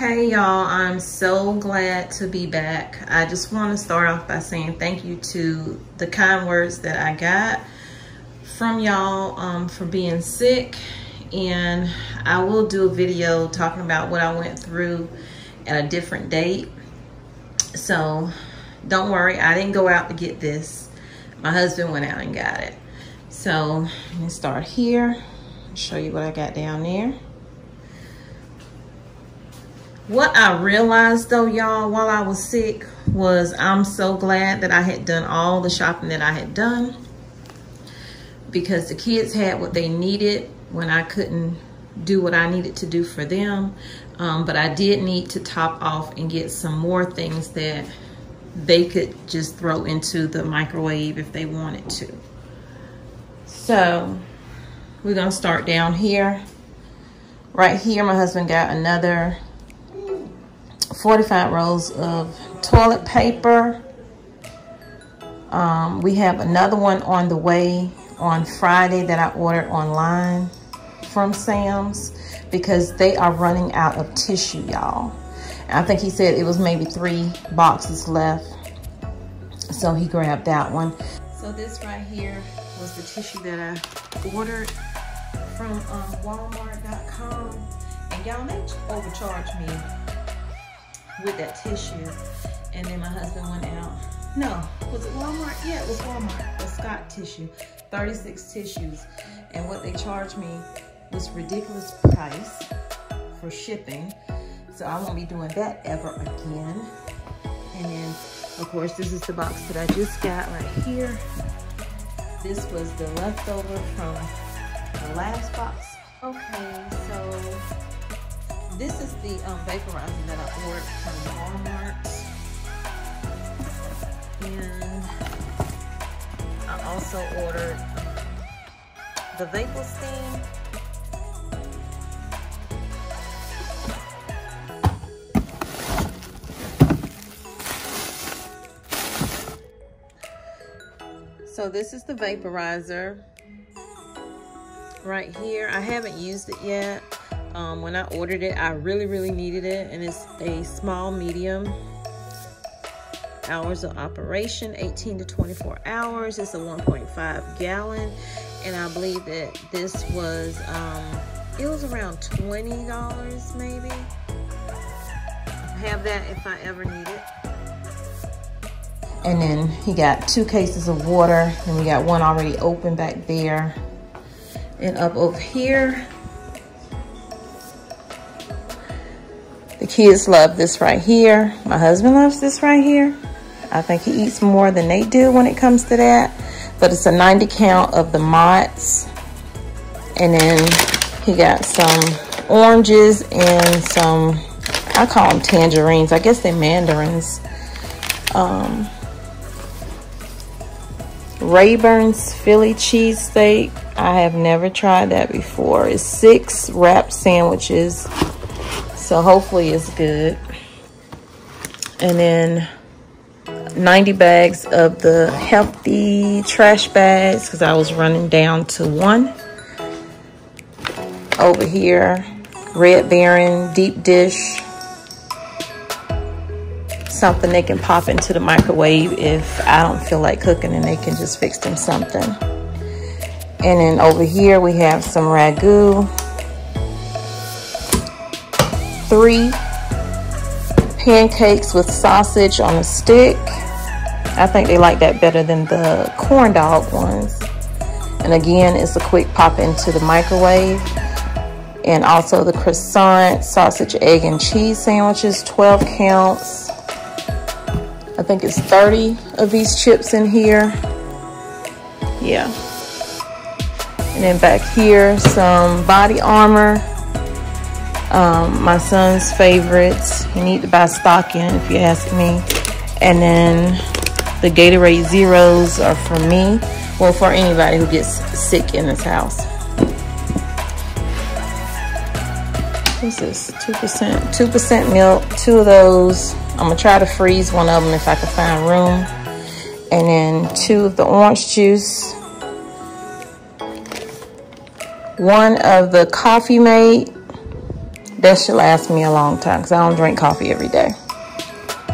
Hey y'all, I'm so glad to be back. I just want to start off by saying thank you to the kind words that I got from y'all um, for being sick. And I will do a video talking about what I went through at a different date. So don't worry, I didn't go out to get this. My husband went out and got it. So let me start here, show you what I got down there. What I realized though, y'all, while I was sick was I'm so glad that I had done all the shopping that I had done because the kids had what they needed when I couldn't do what I needed to do for them. Um, but I did need to top off and get some more things that they could just throw into the microwave if they wanted to. So we're gonna start down here. Right here, my husband got another 45 rolls of toilet paper. Um, we have another one on the way on Friday that I ordered online from Sam's because they are running out of tissue, y'all. I think he said it was maybe three boxes left. So he grabbed that one. So this right here was the tissue that I ordered from um, Walmart.com. And y'all, they overcharged me with that tissue. And then my husband went out. No, was it Walmart? Yeah, it was Walmart. The Scott tissue, 36 tissues. And what they charged me was ridiculous price for shipping. So I won't be doing that ever again. And then, of course, this is the box that I just got right here. This was the leftover from the last box. Okay, this is the um, vaporizer that I ordered from Walmart. And I also ordered the Vapor Steam. So this is the vaporizer right here. I haven't used it yet. Um, when I ordered it, I really, really needed it. And it's a small, medium hours of operation, 18 to 24 hours. It's a 1.5 gallon. And I believe that this was, um, it was around $20 maybe. have that if I ever need it. And then he got two cases of water. And we got one already open back there. And up over here, kids love this right here. My husband loves this right here. I think he eats more than they do when it comes to that. But it's a 90 count of the Mott's. And then he got some oranges and some, I call them tangerines. I guess they're mandarins. Um, Raybern's Philly cheesesteak. I have never tried that before. It's six wrap sandwiches so hopefully it's good. And then 90 bags of the Hefty trash bags because I was running down to one. Over here, Red Baron deep dish. Something they can pop into the microwave if I don't feel like cooking and they can just fix them something. And then over here we have some ragu three pancakes with sausage on a stick. I think they like that better than the corn dog ones. And again, it's a quick pop into the microwave. And also the croissant, sausage, egg, and cheese sandwiches, 12 counts. I think it's 30 of these chips in here. Yeah. And then back here, some BodyArmor um, my son's favorites. You need to buy stocking if you ask me. And then the Gatorade Zeros are for me. Well, for anybody who gets sick in this house. What's this? 2%. 2% milk. Two of those. I'm going to try to freeze one of them if I can find room. And then two of the orange juice. One of the Coffee Mate That should last me a long time because I don't drink coffee every day.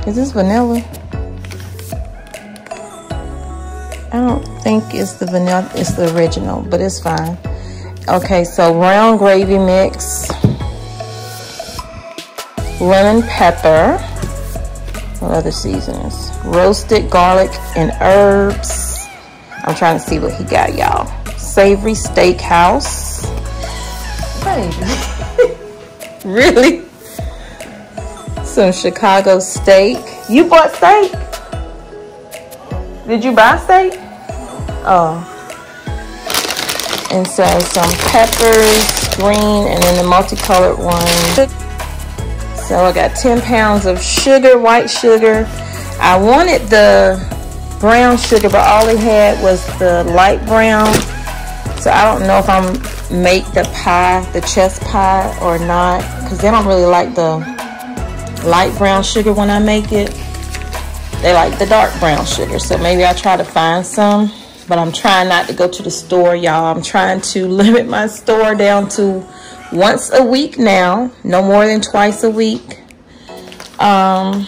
Is this vanilla? I don't think it's the vanilla, it's the original, but it's fine. Okay, so brown gravy mix, lemon pepper, what other seasonings? Roasted garlic and herbs. I'm trying to see what he got, y'all. Savory steakhouse. Baby. really? Some Chicago steak. You bought steak? Did you buy steak? Oh. And so some peppers, green, and then the multicolored one. So I got 10 pounds of sugar, white sugar. I wanted the brown sugar, but all they had was the light brown. So I don't know if I'm make the pie, the chess pie or not, because they don't really like the light brown sugar when I make it. They like the dark brown sugar. So maybe I'll try to find some, but I'm trying not to go to the store, y'all. I'm trying to limit my store down to once a week now, no more than twice a week. Um,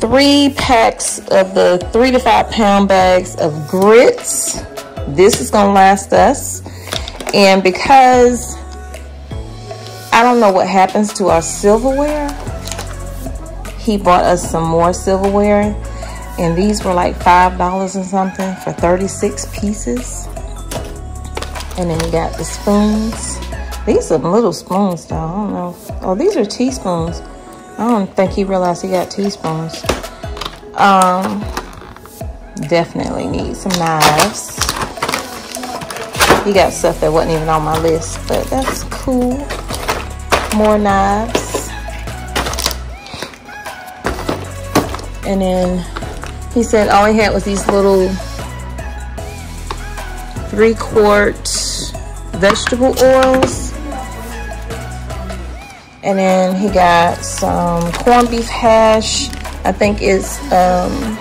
Three packs of the three to five pound bags of grits. This is gonna last us. And because I don't know what happens to our silverware, he bought us some more silverware. And these were like five dollars and something for 36 pieces. And then you got the spoons. These are little spoons though. I don't know. Oh these are teaspoons i don't think he realized he got teaspoons um definitely need some knives. He got stuff that wasn't even on my list but that's cool. More knives. And then he said all he had was these little three quart vegetable oils. And then he got some corned beef hash. I think it's um,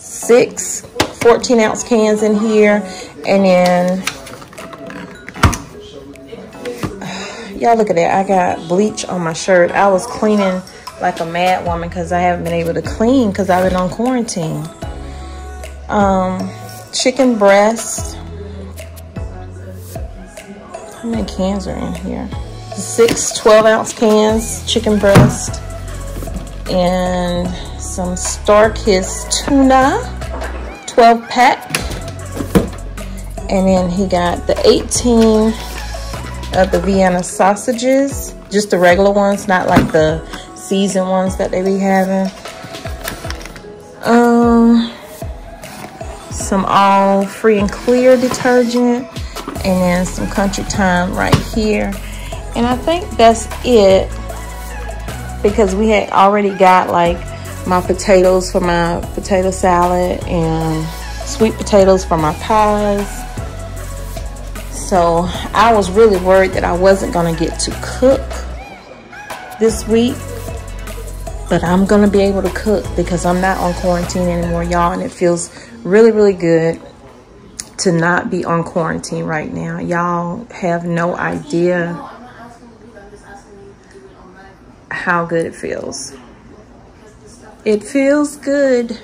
six 14 ounce cans in here. And then, y'all look at that. I got bleach on my shirt. I was cleaning like a mad woman because I haven't been able to clean because I've been on quarantine. Um, chicken breast. How many cans are in here? Six 12 ounce cans, chicken breast, and some Starkist tuna, 12 pack. And then he got the 18 of the Vienna sausages, just the regular ones, not like the seasoned ones that they be having. Um, some all free and clear detergent and then some country time right here. And I think that's it because we had already got like my potatoes for my potato salad and sweet potatoes for my pies. So I was really worried that I wasn't gonna get to cook this week but I'm gonna be able to cook because I'm not on quarantine anymore, y'all, and it feels really, really good to not be on quarantine right now. Y'all have no idea how good it feels. It feels good.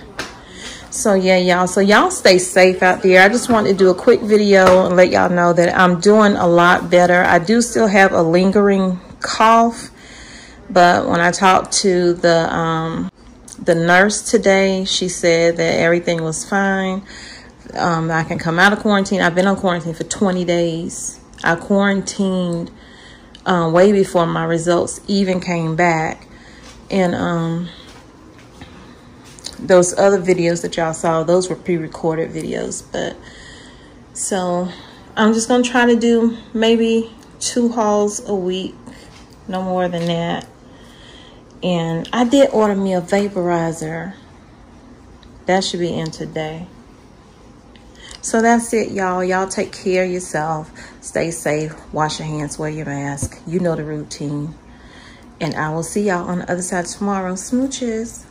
So yeah, y'all. So y'all stay safe out there. I just wanted to do a quick video and let y'all know that I'm doing a lot better. I do still have a lingering cough but when I talked to the um, the nurse today, she said that everything was fine. Um, I can come out of quarantine. I've been on quarantine for 20 days. I quarantined um, way before my results even came back. And um, those other videos that y'all saw, those were pre-recorded videos. But so I'm just going to try to do maybe two hauls a week, no more than that. And I did order me a vaporizer. That should be in today. So that's it, y'all. Y'all take care of yourself. Stay safe. Wash your hands. Wear your mask. You know the routine. And I will see y'all on the other side tomorrow. Smooches.